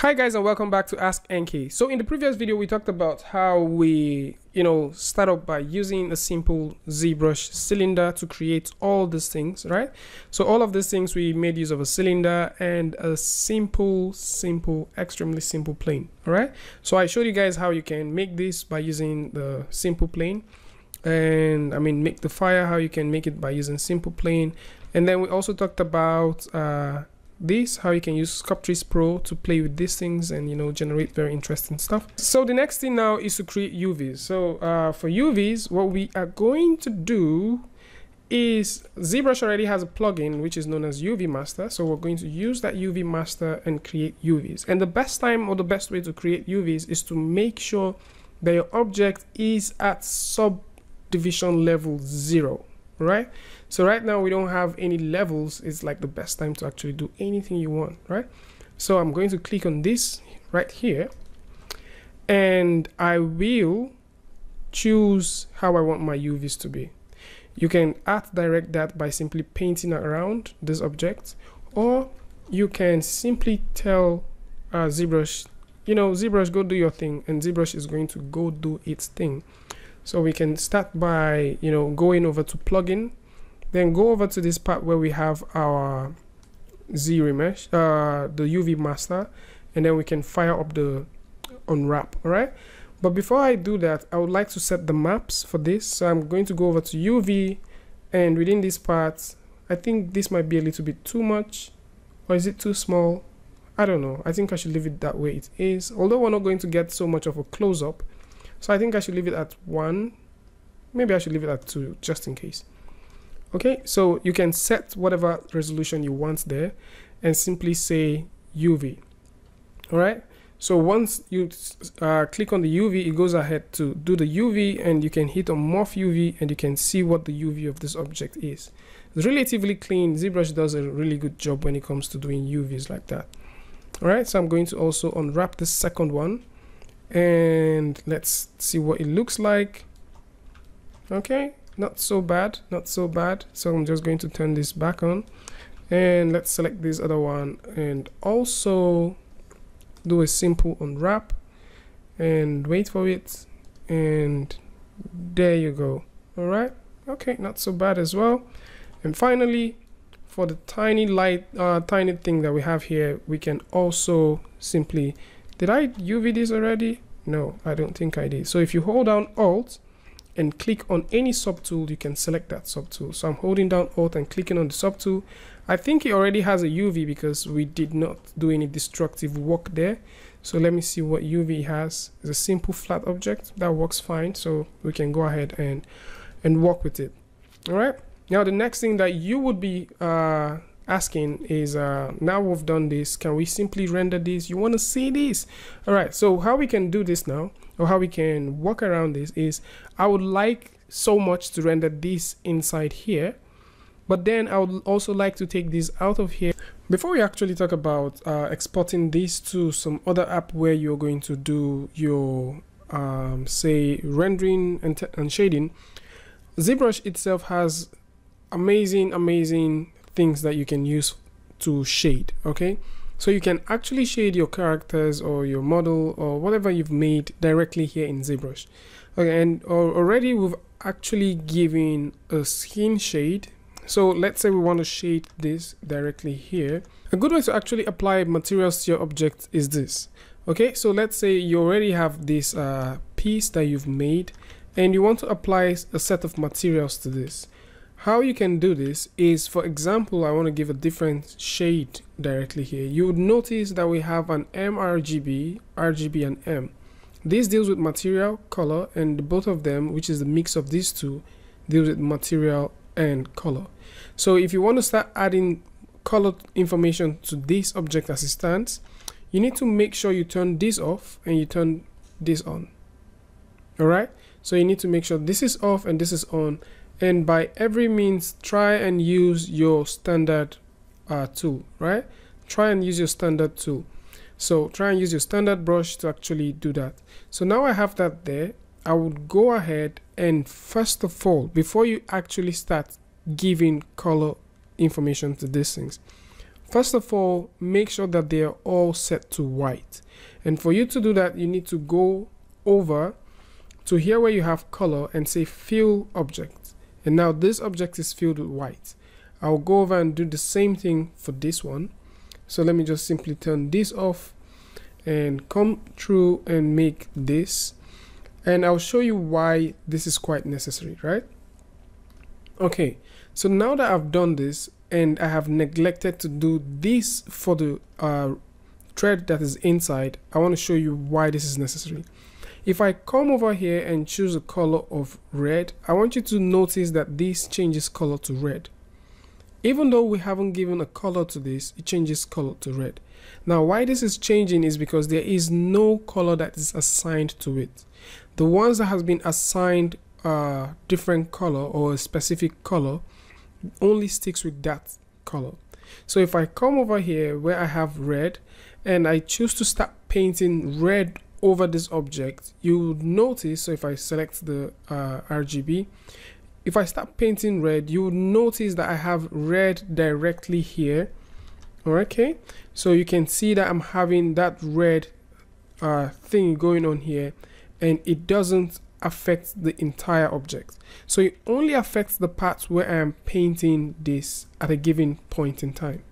Hi guys and welcome back to Ask NK. So in the previous video we talked about how we, you know, start up by using a simple ZBrush cylinder to create all these things, right? So all of these things we made use of a cylinder and a simple, simple, extremely simple plane, all right? So I showed you guys how you can make this by using the simple plane and I mean make the fire, how you can make it by using simple plane. And then we also talked about uh, this how you can use Sculptris Pro to play with these things and you know generate very interesting stuff. So the next thing now is to create UVs so uh, for UVs what we are going to do is ZBrush already has a plugin which is known as UV Master. So we're going to use that UV Master and create UVs and the best time or the best way to create UVs is to make sure that your object is at subdivision level zero right? So right now we don't have any levels. It's like the best time to actually do anything you want right? So I'm going to click on this right here and I will choose how I want my UVs to be. You can art direct that by simply painting around this object or you can simply tell uh, ZBrush you know ZBrush go do your thing and ZBrush is going to go do its thing so we can start by, you know, going over to plugin, then go over to this part where we have our Z remesh, uh, the UV master, and then we can fire up the unwrap, all right? But before I do that, I would like to set the maps for this. So I'm going to go over to UV and within this part, I think this might be a little bit too much or is it too small? I don't know. I think I should leave it that way it is. Although we're not going to get so much of a close up, so I think I should leave it at 1. Maybe I should leave it at 2 just in case. Okay, so you can set whatever resolution you want there and simply say UV. Alright, so once you uh, click on the UV, it goes ahead to do the UV and you can hit on Morph UV and you can see what the UV of this object is. It's relatively clean. ZBrush does a really good job when it comes to doing UVs like that. Alright, so I'm going to also unwrap the second one and let's see what it looks like. Okay not so bad not so bad. So I'm just going to turn this back on. And let's select this other one. And also do a simple unwrap and wait for it. And there you go. All right. Okay not so bad as well. And finally for the tiny light uh, tiny thing that we have here we can also simply did I UV this already? No, I don't think I did. So if you hold down Alt and click on any subtool, you can select that subtool. So I'm holding down Alt and clicking on the subtool. I think it already has a UV because we did not do any destructive work there. So let me see what UV has. It's a simple flat object that works fine. So we can go ahead and, and work with it. All right. Now the next thing that you would be uh, asking is uh, now we've done this can we simply render this? You want to see this? All right so how we can do this now or how we can work around this is I would like so much to render this inside here but then I would also like to take this out of here. Before we actually talk about uh, exporting this to some other app where you're going to do your um, say rendering and, and shading ZBrush itself has amazing amazing things that you can use to shade okay? So you can actually shade your characters or your model or whatever you've made directly here in ZBrush. Okay and already we've actually given a skin shade. So let's say we want to shade this directly here. A good way to actually apply materials to your object is this okay? So let's say you already have this uh, piece that you've made and you want to apply a set of materials to this how you can do this is, for example, I want to give a different shade directly here. You would notice that we have an mRGB, RGB and M. This deals with material, color, and both of them, which is the mix of these two, deals with material and color. So if you want to start adding color information to this object as it stands, you need to make sure you turn this off and you turn this on. Alright? So you need to make sure this is off and this is on and by every means try and use your standard uh, tool right try and use your standard tool so try and use your standard brush to actually do that so now I have that there I would go ahead and first of all before you actually start giving color information to these things First of all, make sure that they are all set to white. And for you to do that, you need to go over to here where you have color and say fill object. And now this object is filled with white. I'll go over and do the same thing for this one. So let me just simply turn this off and come through and make this. And I'll show you why this is quite necessary, right? Okay, so now that I've done this and I have neglected to do this for the uh, thread that is inside, I want to show you why this is necessary. If I come over here and choose a color of red, I want you to notice that this changes color to red. Even though we haven't given a color to this, it changes color to red. Now why this is changing is because there is no color that is assigned to it. The ones that has been assigned a different color or a specific color only sticks with that color. So if I come over here where I have red and I choose to start painting red over this object, you would notice, so if I select the uh, RGB, if I start painting red, you would notice that I have red directly here. Okay, so you can see that I'm having that red uh, thing going on here and it doesn't affect the entire object. So it only affects the parts where I am painting this at a given point in time.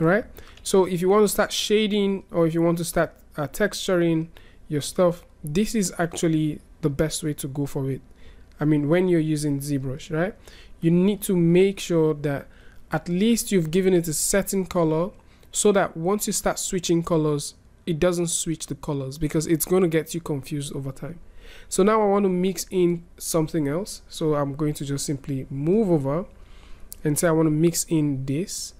All right? So if you want to start shading or if you want to start uh, texturing your stuff, this is actually the best way to go for it. I mean, when you're using ZBrush, right? You need to make sure that at least you've given it a certain color so that once you start switching colors, it doesn't switch the colors because it's going to get you confused over time. So now I want to mix in something else. So I'm going to just simply move over and say I want to mix in this.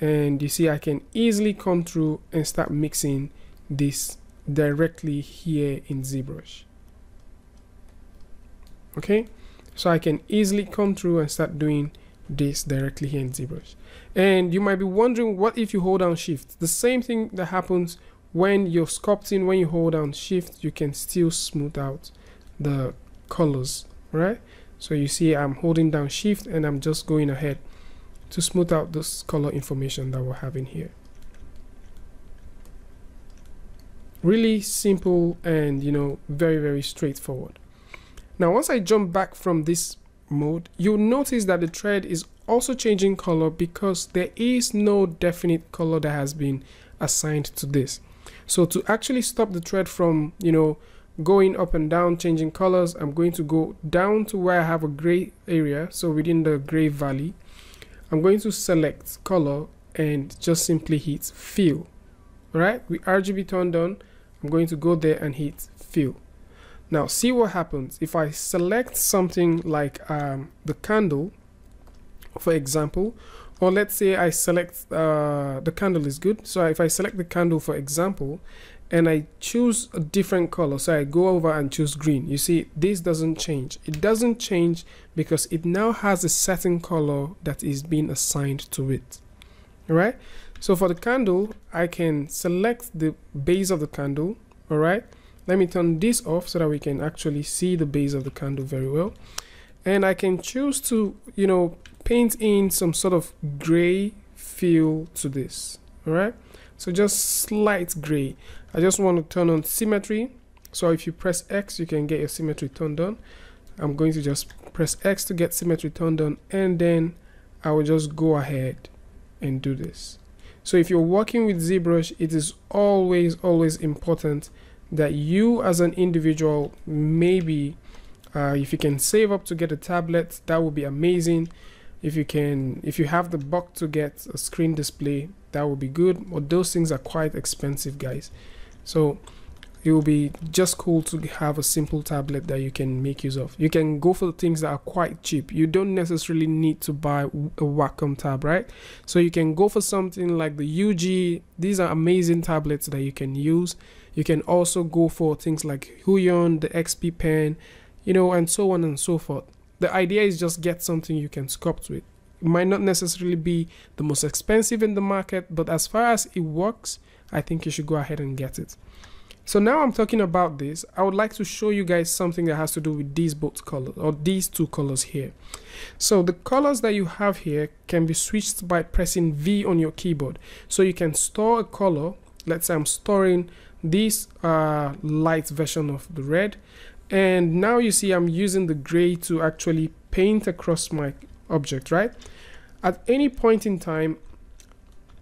And you see I can easily come through and start mixing this directly here in ZBrush. Okay, so I can easily come through and start doing this directly here in ZBrush. And you might be wondering what if you hold down shift? The same thing that happens when you're sculpting, when you hold down shift, you can still smooth out the colors, right? So you see I'm holding down shift and I'm just going ahead to smooth out this color information that we're having here. Really simple and you know very very straightforward. Now once I jump back from this mode, you'll notice that the thread is also changing color because there is no definite color that has been assigned to this. So to actually stop the thread from, you know, going up and down, changing colors, I'm going to go down to where I have a gray area. So within the gray valley, I'm going to select color and just simply hit fill. All right, with RGB turned on, I'm going to go there and hit fill. Now see what happens if I select something like um, the candle, for example, or let's say I select uh, the candle is good. So if I select the candle, for example, and I choose a different color, so I go over and choose green, you see this doesn't change. It doesn't change because it now has a certain color that is being assigned to it. All right. So for the candle, I can select the base of the candle. All right let me turn this off so that we can actually see the base of the candle very well. And I can choose to you know paint in some sort of gray feel to this all right so just slight gray. I just want to turn on symmetry. So if you press X you can get your symmetry turned on. I'm going to just press X to get symmetry turned on and then I will just go ahead and do this so if you're working with ZBrush it is always always important that you as an individual maybe uh, if you can save up to get a tablet that would be amazing. If you can if you have the buck to get a screen display that would be good. But those things are quite expensive guys. So it will be just cool to have a simple tablet that you can make use of. You can go for things that are quite cheap. You don't necessarily need to buy a Wacom tab, right? So you can go for something like the UGEE. These are amazing tablets that you can use. You can also go for things like Huion, the XP Pen, you know, and so on and so forth. The idea is just get something you can sculpt with. It might not necessarily be the most expensive in the market, but as far as it works, I think you should go ahead and get it. So now I'm talking about this I would like to show you guys something that has to do with these both colors or these two colors here. So the colors that you have here can be switched by pressing V on your keyboard. So you can store a color let's say I'm storing this uh, light version of the red and now you see I'm using the gray to actually paint across my object right? At any point in time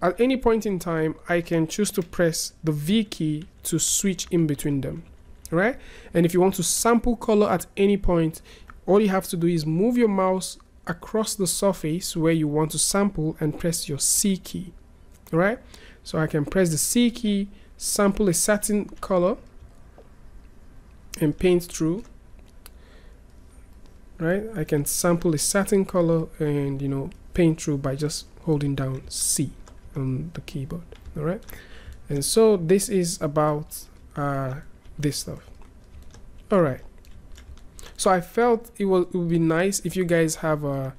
at any point in time I can choose to press the V key to switch in between them right? And if you want to sample color at any point all you have to do is move your mouse across the surface where you want to sample and press your C key right? So I can press the C key sample a certain color and paint through right? I can sample a certain color and you know paint through by just holding down C on the keyboard all right and so this is about uh, this stuff. All right so I felt it, will, it would be nice if you guys have a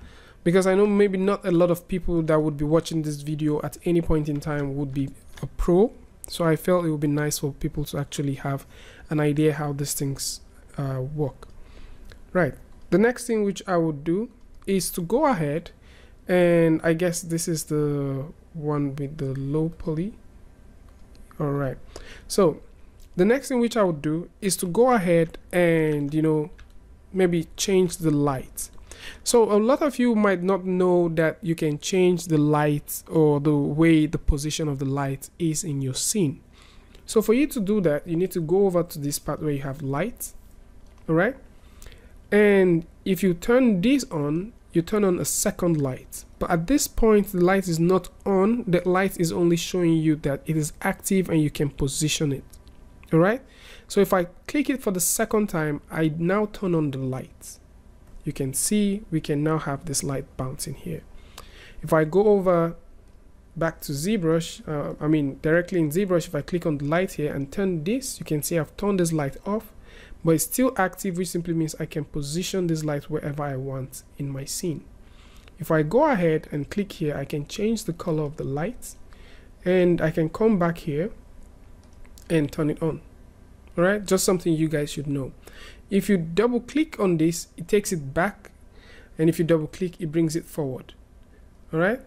because I know maybe not a lot of people that would be watching this video at any point in time would be a pro. So I felt it would be nice for people to actually have an idea how these things uh, work. Right. The next thing which I would do is to go ahead and I guess this is the one with the low poly all right. So the next thing which I would do is to go ahead and you know maybe change the light so a lot of you might not know that you can change the light or the way the position of the light is in your scene. So for you to do that you need to go over to this part where you have light all right? And if you turn this on you turn on a second light. But at this point the light is not on the light is only showing you that it is active and you can position it. All right so if I click it for the second time I now turn on the light. You can see we can now have this light bouncing here. If I go over back to ZBrush uh, I mean directly in ZBrush if I click on the light here and turn this you can see I've turned this light off but it's still active which simply means I can position this light wherever I want in my scene. If I go ahead and click here I can change the color of the light and I can come back here and turn it on. All right just something you guys should know. If you double click on this it takes it back and if you double click it brings it forward. All right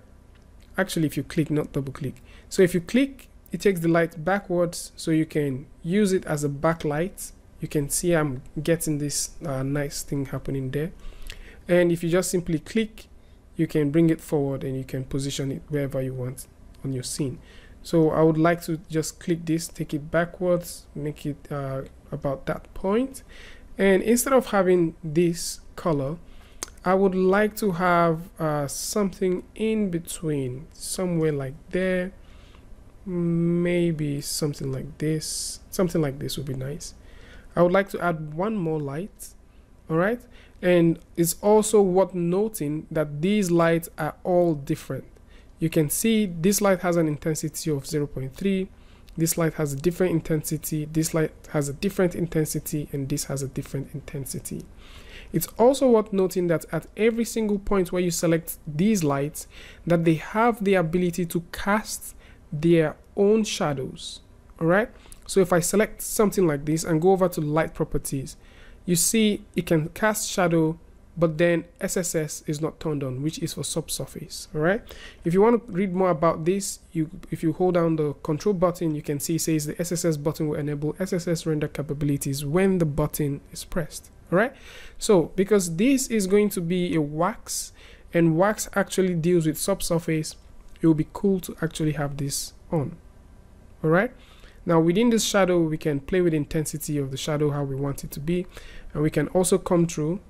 actually if you click not double click so if you click it takes the light backwards so you can use it as a backlight you can see I'm getting this uh, nice thing happening there. And if you just simply click you can bring it forward and you can position it wherever you want on your scene. So I would like to just click this take it backwards make it uh, about that point. and instead of having this color I would like to have uh, something in between somewhere like there. Maybe something like this. Something like this would be nice I would like to add one more light all right? And it's also worth noting that these lights are all different. You can see this light has an intensity of 0.3 this light has a different intensity this light has a different intensity and this has a different intensity. It's also worth noting that at every single point where you select these lights that they have the ability to cast their own shadows all right so if I select something like this and go over to light properties, you see it can cast shadow, but then SSS is not turned on, which is for subsurface. All right. If you want to read more about this, you if you hold down the control button, you can see it says the SSS button will enable SSS render capabilities when the button is pressed. All right. So because this is going to be a wax and wax actually deals with subsurface, it will be cool to actually have this on. All right. Now within this shadow, we can play with intensity of the shadow, how we want it to be. And we can also come through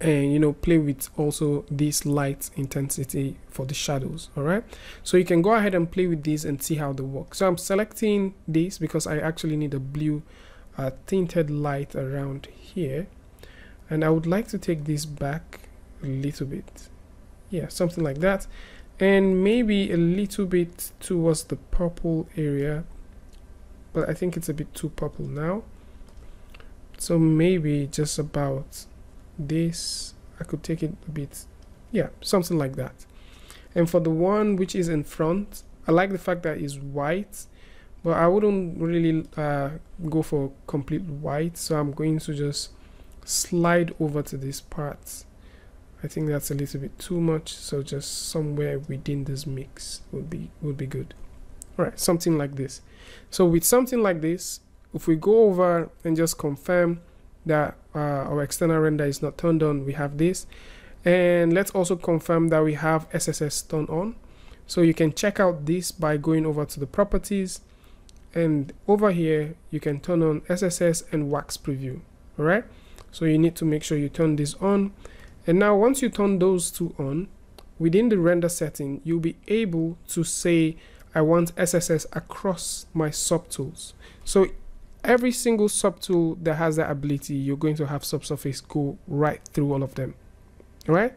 and you know play with also this light intensity for the shadows all right? So you can go ahead and play with these and see how they work. So i'm selecting this because i actually need a blue uh, tinted light around here. And i would like to take this back a little bit. Yeah something like that and maybe a little bit towards the purple area but I think it's a bit too purple now. So maybe just about this I could take it a bit yeah something like that. And for the one which is in front I like the fact that it's white but I wouldn't really uh, go for complete white so I'm going to just slide over to this part I think that's a little bit too much so just somewhere within this mix would be would be good. All right something like this. So with something like this if we go over and just confirm that uh, our external render is not turned on we have this. And let's also confirm that we have SSS turned on. So you can check out this by going over to the properties. And over here you can turn on SSS and wax preview. All right so you need to make sure you turn this on and now once you turn those two on within the render setting you'll be able to say I want SSS across my subtools. So every single subtool that has that ability you're going to have subsurface go right through all of them. All right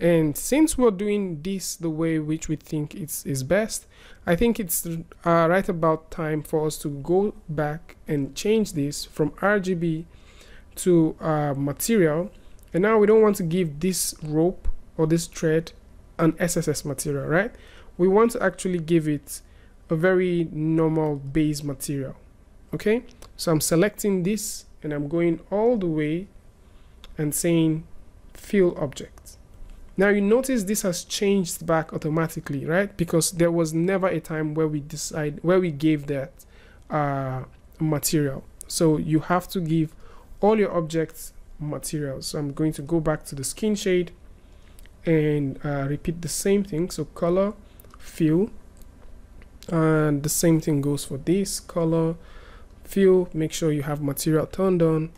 and since we're doing this the way which we think it's is best I think it's uh, right about time for us to go back and change this from RGB to uh, material and now we don't want to give this rope or this thread an SSS material right we want to actually give it a very normal base material okay so I'm selecting this and I'm going all the way and saying fill object now you notice this has changed back automatically, right? Because there was never a time where we decide where we gave that uh, material. So you have to give all your objects materials. So I'm going to go back to the skin shade and uh, repeat the same thing. So color, fill, and the same thing goes for this color, fill. Make sure you have material turned on.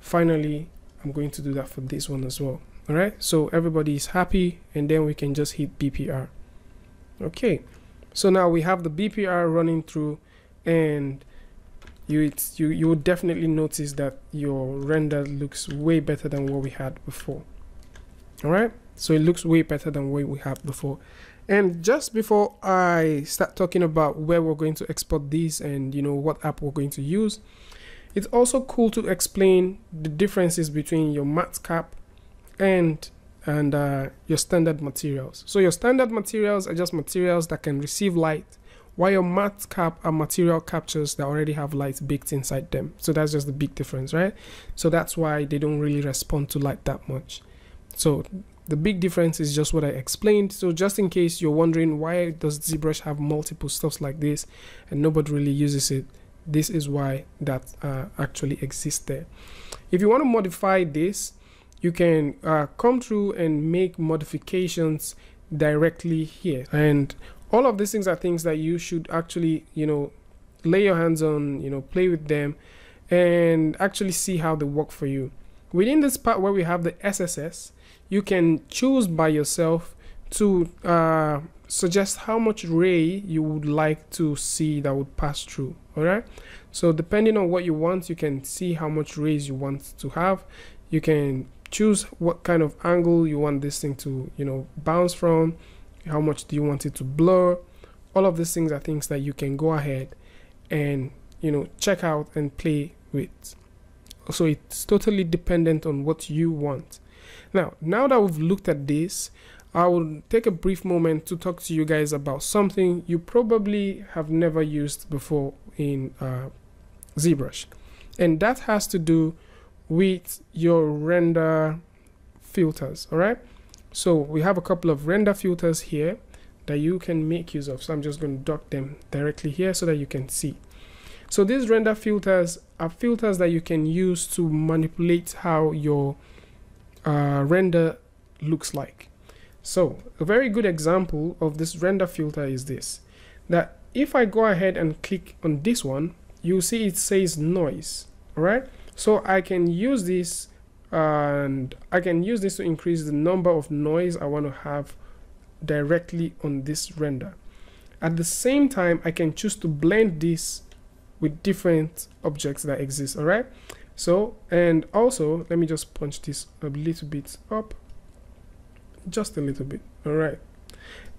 Finally, I'm going to do that for this one as well all right so everybody is happy and then we can just hit BPR okay so now we have the BPR running through and you you you will definitely notice that your render looks way better than what we had before. All right so it looks way better than what we had before. And just before I start talking about where we're going to export these and you know what app we're going to use it's also cool to explain the differences between your MatCap and and uh, your standard materials. So your standard materials are just materials that can receive light, while your MatCap are material captures that already have light baked inside them. So that's just the big difference, right? So that's why they don't really respond to light that much. So the big difference is just what I explained. So just in case you're wondering why does ZBrush have multiple stuffs like this and nobody really uses it, this is why that uh, actually exists there. If you want to modify this, you can uh, come through and make modifications directly here and all of these things are things that you should actually you know lay your hands on you know play with them and actually see how they work for you. Within this part where we have the SSS you can choose by yourself to uh, suggest how much ray you would like to see that would pass through all right so depending on what you want you can see how much rays you want to have. You can choose what kind of angle you want this thing to you know bounce from how much do you want it to blur all of these things are things that you can go ahead and you know check out and play with. So it's totally dependent on what you want. Now now that we've looked at this I will take a brief moment to talk to you guys about something you probably have never used before in uh, ZBrush. And that has to do with your render filters all right so we have a couple of render filters here that you can make use of. So i'm just going to dock them directly here so that you can see. So these render filters are filters that you can use to manipulate how your uh, render looks like. So a very good example of this render filter is this that if i go ahead and click on this one you'll see it says noise all right so I can use this and I can use this to increase the number of noise I want to have directly on this render. At the same time, I can choose to blend this with different objects that exist, all right? So, and also, let me just punch this a little bit up, just a little bit, all right?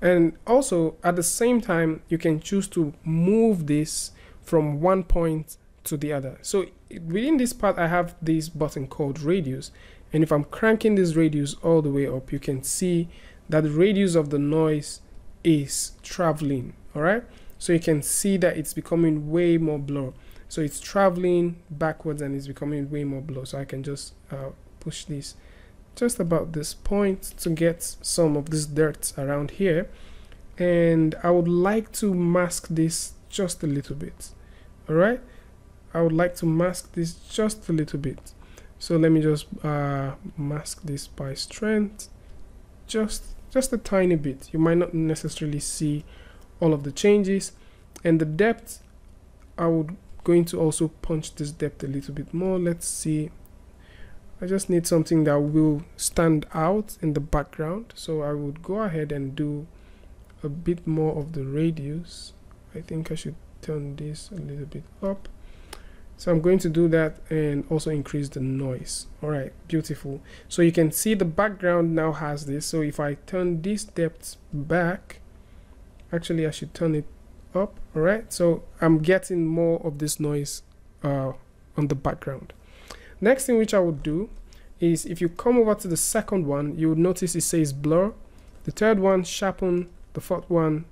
And also, at the same time, you can choose to move this from one point to the other. So within this part, I have this button called radius. And if I'm cranking this radius all the way up, you can see that the radius of the noise is traveling. All right. so you can see that it's becoming way more blur so it's traveling backwards and it's becoming way more blur so I can just uh, push this just about this point to get some of this dirt around here and I would like to mask this just a little bit all right I would like to mask this just a little bit. So let me just uh, mask this by strength just just a tiny bit. You might not necessarily see all of the changes. And the depth I would going to also punch this depth a little bit more. Let's see. I just need something that will stand out in the background. So I would go ahead and do a bit more of the radius. I think I should turn this a little bit up so I'm going to do that and also increase the noise. All right beautiful. So you can see the background now has this. So if I turn this depth back actually I should turn it up. All right so I'm getting more of this noise uh, on the background. Next thing which I would do is if you come over to the second one you will notice it says blur. The third one sharpen. The fourth one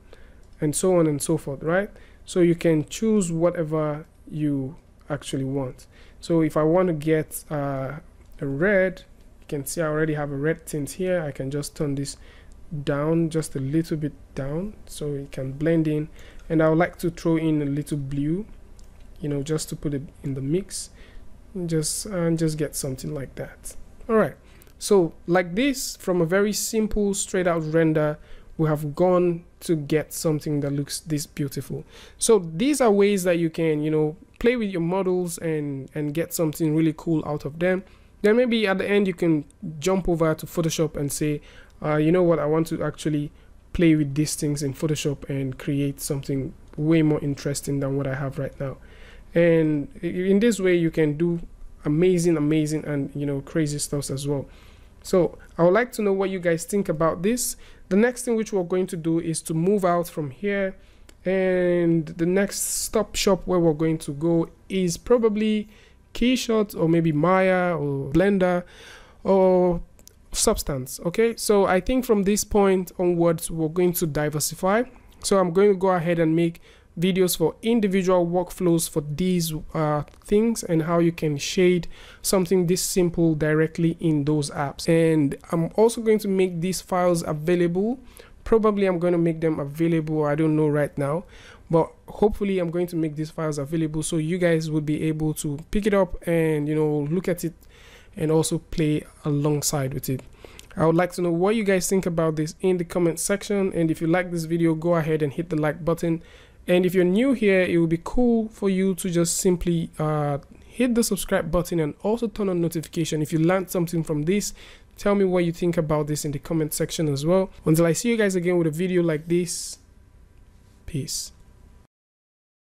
and so on and so forth right? So you can choose whatever you actually want. So if I want to get uh, a red you can see I already have a red tint here. I can just turn this down just a little bit down so it can blend in. And I would like to throw in a little blue you know just to put it in the mix just and just get something like that. All right so like this from a very simple straight out render we have gone to get something that looks this beautiful. So these are ways that you can you know play with your models and and get something really cool out of them. Then maybe at the end you can jump over to photoshop and say uh, you know what? I want to actually play with these things in photoshop and create something way more interesting than what i have right now. And in this way you can do amazing amazing and you know crazy stuff as well so I would like to know what you guys think about this. The next thing which we're going to do is to move out from here and the next stop shop where we're going to go is probably Keyshot or maybe Maya or Blender or Substance. Okay, so I think from this point onwards we're going to diversify. So I'm going to go ahead and make videos for individual workflows for these uh, things and how you can shade something this simple directly in those apps. And I'm also going to make these files available. Probably I'm going to make them available I don't know right now but hopefully I'm going to make these files available so you guys will be able to pick it up and you know look at it and also play alongside with it. I would like to know what you guys think about this in the comment section. And if you like this video go ahead and hit the like button and if you're new here, it would be cool for you to just simply uh, hit the subscribe button and also turn on notification. If you learned something from this, tell me what you think about this in the comment section as well. Until I see you guys again with a video like this, peace.